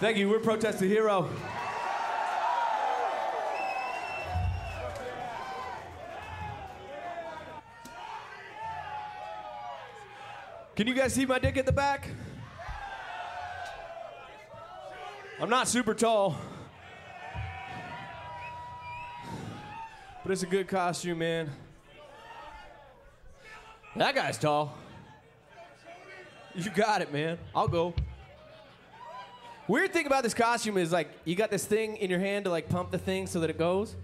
Thank you. We're Protest the Hero. Can you guys see my dick at the back? I'm not super tall. But it's a good costume, man. That guy's tall. You got it, man. I'll go. Weird thing about this costume is like you got this thing in your hand to like pump the thing so that it goes.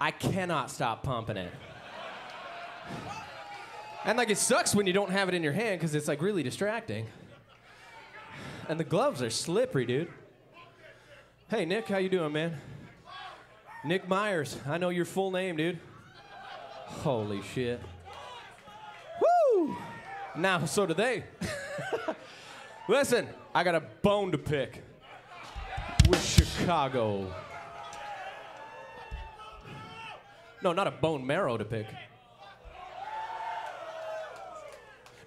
I cannot stop pumping it. And like it sucks when you don't have it in your hand because it's like really distracting. And the gloves are slippery, dude. Hey Nick, how you doing, man? Nick Myers. I know your full name, dude. Holy shit. Woo! Now, so do they. Listen, I got a bone to pick with Chicago. No, not a bone marrow to pick.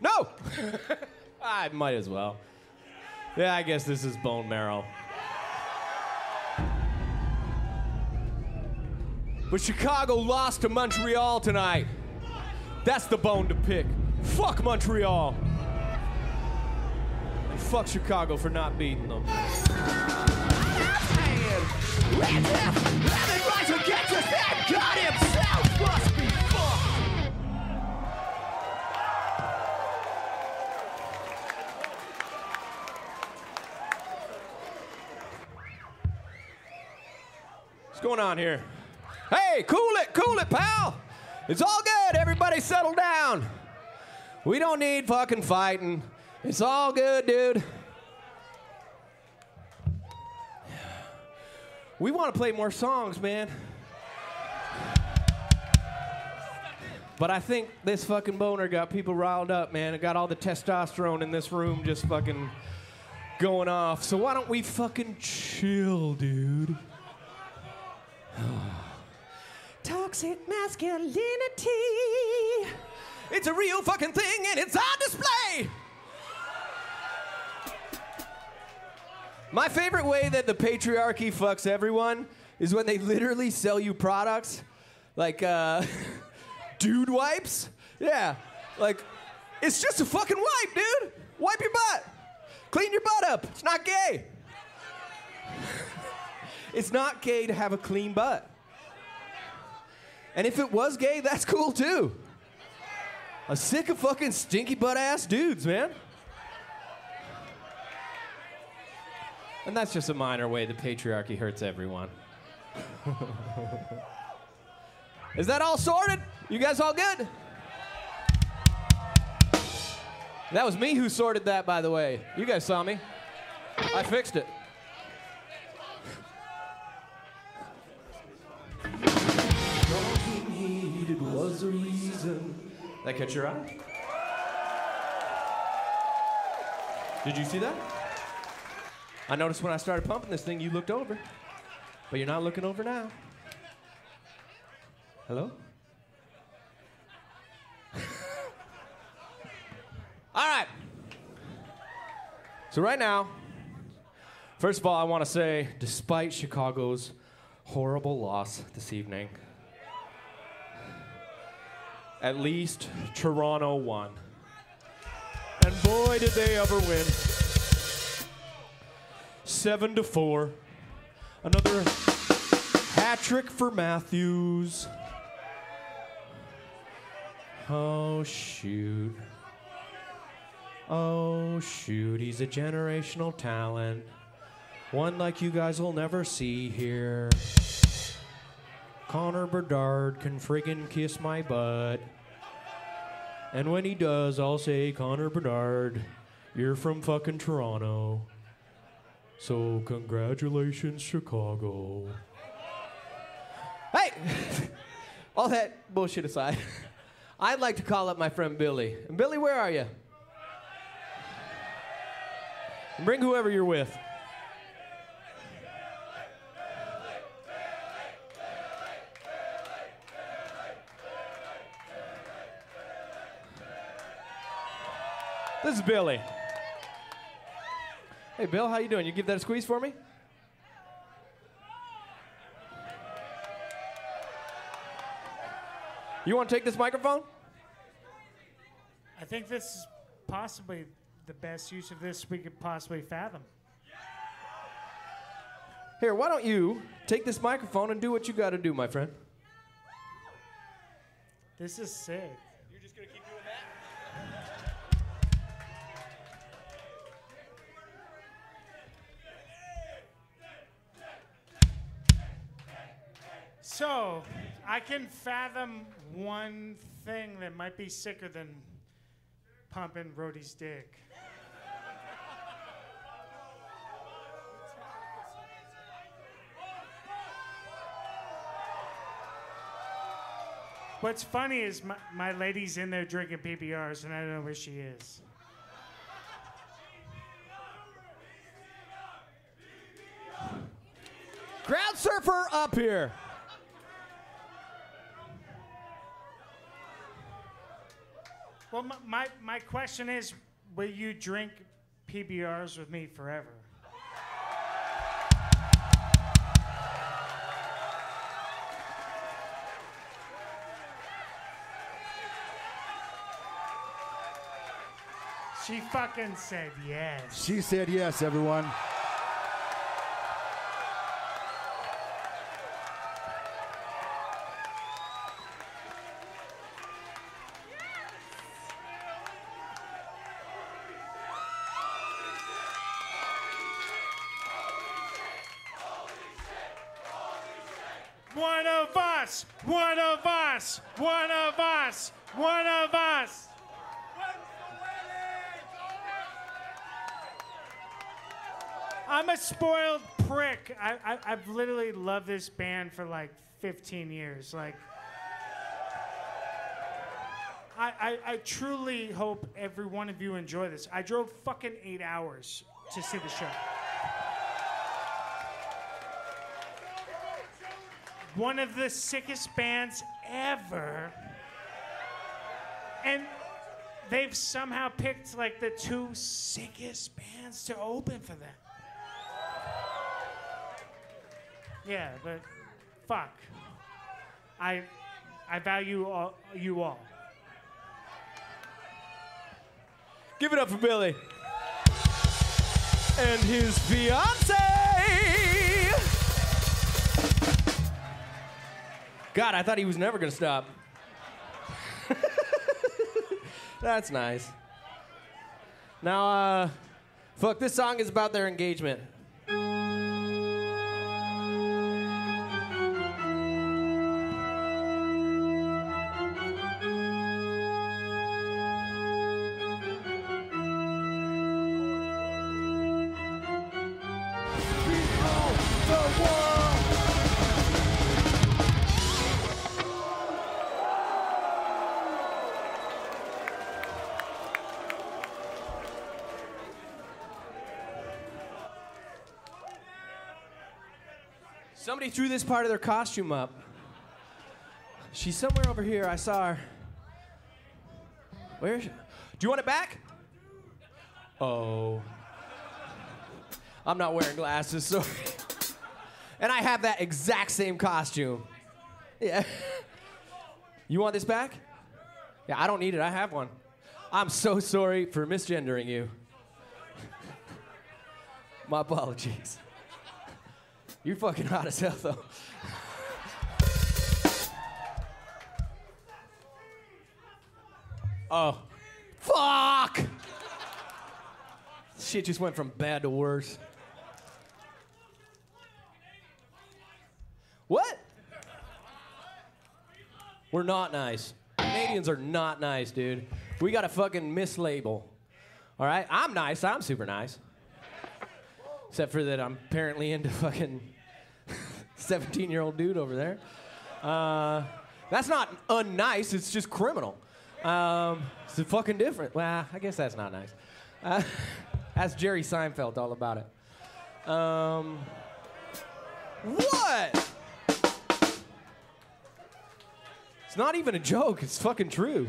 No! I might as well. Yeah, I guess this is bone marrow. But Chicago lost to Montreal tonight. That's the bone to pick. Fuck Montreal. And fuck Chicago for not beating them. What's going on here? Hey, cool it, cool it, pal. It's all good. Everybody settle down. We don't need fucking fighting. It's all good, dude. We want to play more songs, man. But I think this fucking boner got people riled up, man. It got all the testosterone in this room just fucking going off. So why don't we fucking chill, dude? Toxic masculinity. It's a real fucking thing and it's on display. My favorite way that the patriarchy fucks everyone is when they literally sell you products like uh, dude wipes. Yeah, like it's just a fucking wipe, dude. Wipe your butt. Clean your butt up. It's not gay. it's not gay to have a clean butt. And if it was gay, that's cool too. I'm sick of fucking stinky butt ass dudes, man. And that's just a minor way the patriarchy hurts everyone. Is that all sorted? You guys all good? That was me who sorted that, by the way. You guys saw me. I fixed it. That catch your eye? Did you see that? I noticed when I started pumping this thing, you looked over. But you're not looking over now. Hello? all right. So, right now, first of all, I want to say, despite Chicago's horrible loss this evening, at least Toronto won. And boy, did they ever win. Seven to four. Another hat trick for Matthews. Oh, shoot. Oh, shoot. He's a generational talent. One like you guys will never see here. Connor Bedard can friggin' kiss my butt. And when he does, I'll say, Connor Bedard, you're from fucking Toronto. So, congratulations, Chicago. Hey! All that bullshit aside, I'd like to call up my friend Billy. And Billy, where are you? Bring whoever you're with. This is Billy. Hey, Bill, how you doing? You give that a squeeze for me? You want to take this microphone? I think this is possibly the best use of this we could possibly fathom. Here, why don't you take this microphone and do what you got to do, my friend? This is sick. You're just going to keep So, I can fathom one thing that might be sicker than pumping Rody's dick. What's funny is my, my lady's in there drinking PBRs and I don't know where she is. Crowd surfer up here. Well, my, my, my question is will you drink PBRs with me forever? She fucking said yes. She said yes, everyone. Us, one of us, one of us. I'm a spoiled prick. I, I, I've literally loved this band for like 15 years. Like, I, I, I truly hope every one of you enjoy this. I drove fucking eight hours to see the show. One of the sickest bands ever. And they've somehow picked like the two sickest bands to open for them. Yeah, but fuck. I I value all, you all. Give it up for Billy. And his fiance. God, I thought he was never going to stop. That's nice. Now, uh, fuck, this song is about their engagement. Somebody threw this part of their costume up. She's somewhere over here. I saw her. Where is she? Do you want it back? Oh. I'm not wearing glasses, so. and I have that exact same costume. Yeah. You want this back? Yeah, I don't need it. I have one. I'm so sorry for misgendering you. My apologies. You're fucking hot as hell, though. oh. Fuck! Shit just went from bad to worse. What? We're not nice. Canadians are not nice, dude. We got a fucking mislabel. All right? I'm nice. I'm super nice. Except for that I'm apparently into fucking 17 year old dude over there. Uh, that's not unnice, it's just criminal. Um, it's a fucking different. Well, I guess that's not nice. Uh, that's Jerry Seinfeld all about it. Um, what? It's not even a joke, it's fucking true.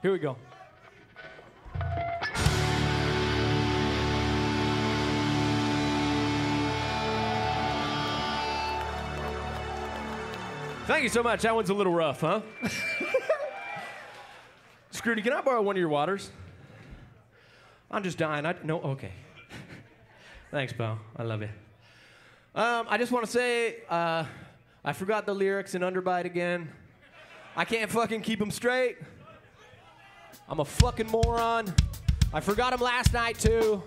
Here we go. Thank you so much. That one's a little rough, huh? Scruty, can I borrow one of your waters? I'm just dying. I no. Okay. Thanks, pal. I love you. Um, I just want to say uh, I forgot the lyrics in Underbite again. I can't fucking keep them straight. I'm a fucking moron. I forgot them last night too.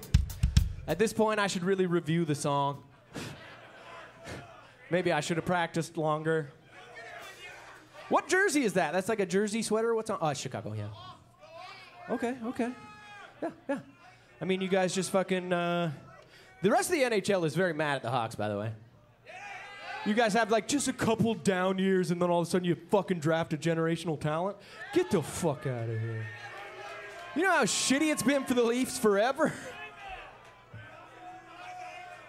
At this point, I should really review the song. Maybe I should have practiced longer. What jersey is that? That's like a jersey sweater. What's on? Oh, Chicago. Yeah. Okay. Okay. Yeah. Yeah. I mean, you guys just fucking. Uh, the rest of the NHL is very mad at the Hawks, by the way. You guys have like just a couple down years, and then all of a sudden you fucking draft a generational talent. Get the fuck out of here. You know how shitty it's been for the Leafs forever?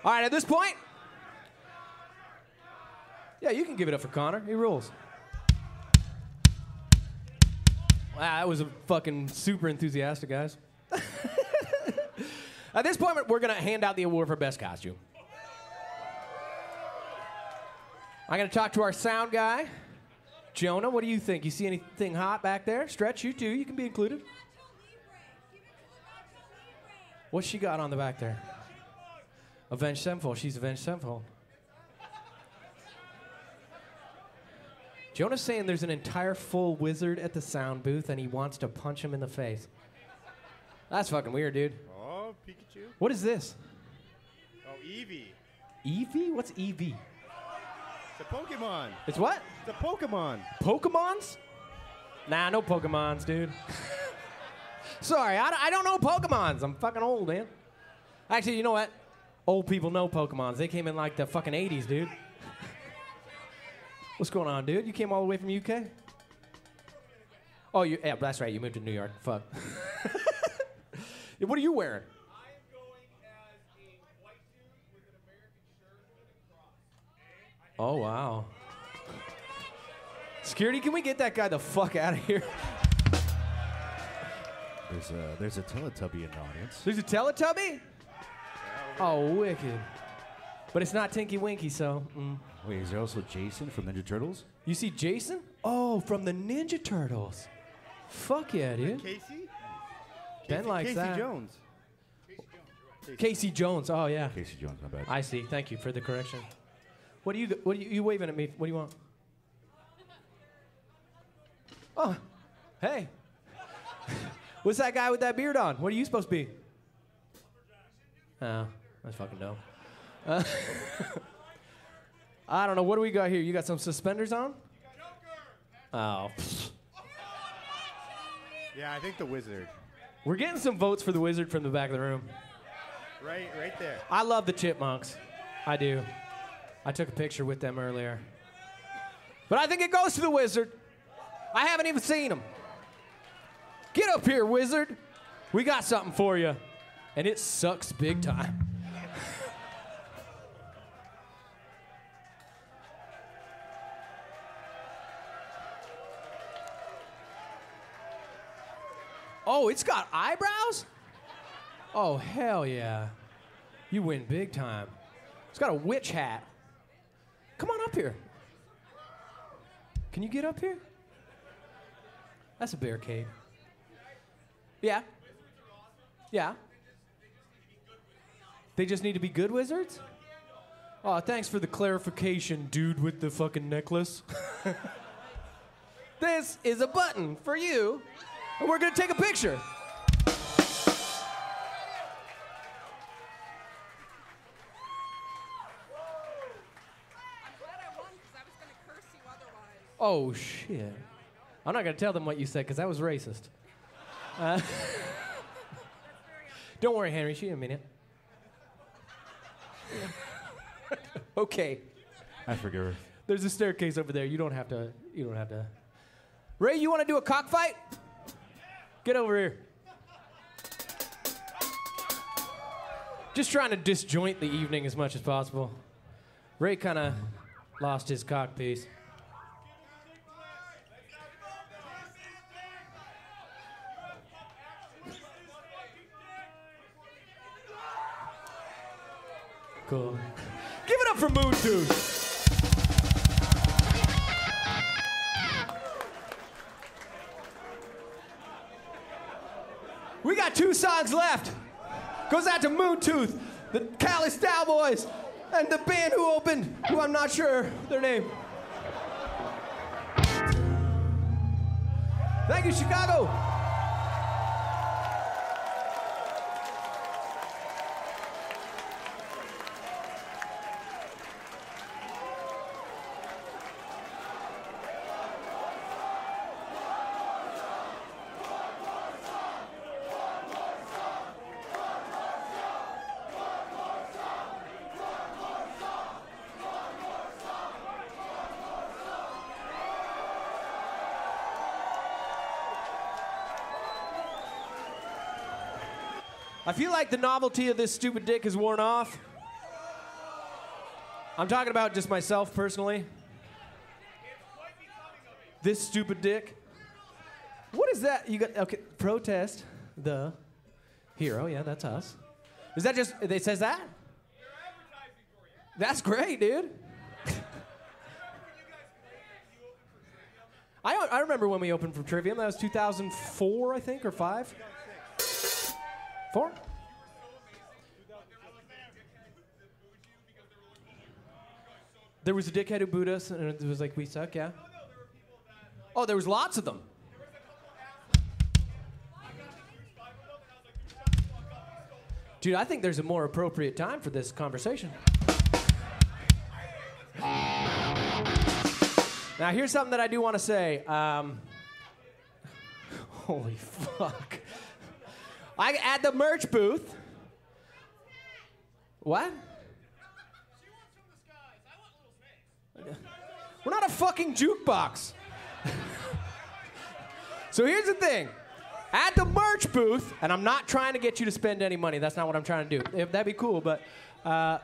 All right, at this point, yeah, you can give it up for Connor. He rules. Ah, wow, that was a fucking super enthusiastic, guys. At this point, we're going to hand out the award for best costume. I'm going to talk to our sound guy. Jonah, what do you think? You see anything hot back there? Stretch, you too. You can be included. What's she got on the back there? Avenged Sevenfold. She's Avenged Sevenfold. Jonah's saying there's an entire full wizard at the sound booth and he wants to punch him in the face. That's fucking weird, dude. Oh, Pikachu. What is this? Oh, Eevee. Eevee? What's Eevee? It's a Pokemon. It's what? It's a Pokemon. Pokemons? Nah, no Pokemons, dude. Sorry, I, I don't know Pokemons. I'm fucking old, man. Actually, you know what? Old people know Pokemons. They came in like the fucking 80s, dude. What's going on, dude? You came all the way from UK? Oh, you, yeah, that's right. You moved to New York. Fuck. what are you wearing? I'm going as a white tube with an American shirt and a cross. Oh, wow. Security, can we get that guy the fuck out of here? There's a there's a Teletubby in the audience. There's a Teletubby? Oh, wicked. But it's not Tinky Winky, so. Mm. Wait, is there also Jason from Ninja Turtles? You see Jason? Oh, from the Ninja Turtles. Fuck yeah, dude. Casey? Ben Casey, likes Casey that. Jones. Casey Jones. Oh, yeah. Casey Jones, my bad. I see. Thank you for the correction. What do you, what are you, you waving at me? What do you want? Oh, hey. What's that guy with that beard on? What are you supposed to be? Oh, that's fucking dope. Uh, I don't know. What do we got here? You got some suspenders on? Oh. Yeah, I think the wizard. We're getting some votes for the wizard from the back of the room. Right, right there. I love the chipmunks. I do. I took a picture with them earlier. But I think it goes to the wizard. I haven't even seen him. Get up here, wizard. We got something for you. And it sucks big time. Oh, it's got eyebrows? Oh, hell yeah. You win big time. It's got a witch hat. Come on up here. Can you get up here? That's a barricade. Yeah. Yeah. They just need to be good wizards? Oh, thanks for the clarification, dude with the fucking necklace. this is a button for you, and we're gonna take a picture. I'm glad I won because I was going to curse you otherwise. Oh shit! I'm not gonna tell them what you said because that was racist. Uh, don't worry, Henry. She didn't mean it. okay. I forgive her. There's a staircase over there. You don't have to. You don't have to. Ray, you want to do a cockfight? Get over here. Just trying to disjoint the evening as much as possible. Ray kind of lost his cock piece. Cool. Give it up for Moon Dude. We got two songs left. Goes out to Moontooth, the Callous Daoboys, and the band who opened, who I'm not sure their name. Thank you, Chicago. I feel like the novelty of this stupid dick has worn off. I'm talking about just myself personally. This stupid dick. What is that? You got okay? Protest the hero. Yeah, that's us. Is that just? It says that. That's great, dude. I, I remember when we opened for Trivium. That was 2004, I think, or five. Four? There was a dickhead who booed us, and it was like, we suck, yeah? Oh, there was lots of them. Dude, I think there's a more appropriate time for this conversation. Now, here's something that I do want to say. Um, holy fuck. I at the merch booth. What? We're not a fucking jukebox. so here's the thing. At the merch booth, and I'm not trying to get you to spend any money. That's not what I'm trying to do. If that'd be cool, but uh,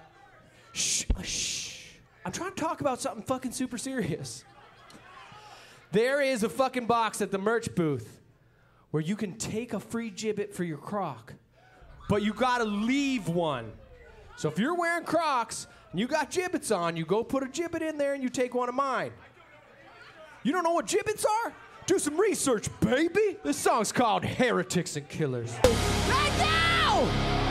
shh, shh. I'm trying to talk about something fucking super serious. There is a fucking box at the merch booth where you can take a free Jibbit for your croc, but you gotta leave one. So if you're wearing Crocs and you got Jibbitz on, you go put a Jibbit in there and you take one of mine. You don't know what Jibbitz are? Do some research, baby. This song's called Heretics and Killers. Right now!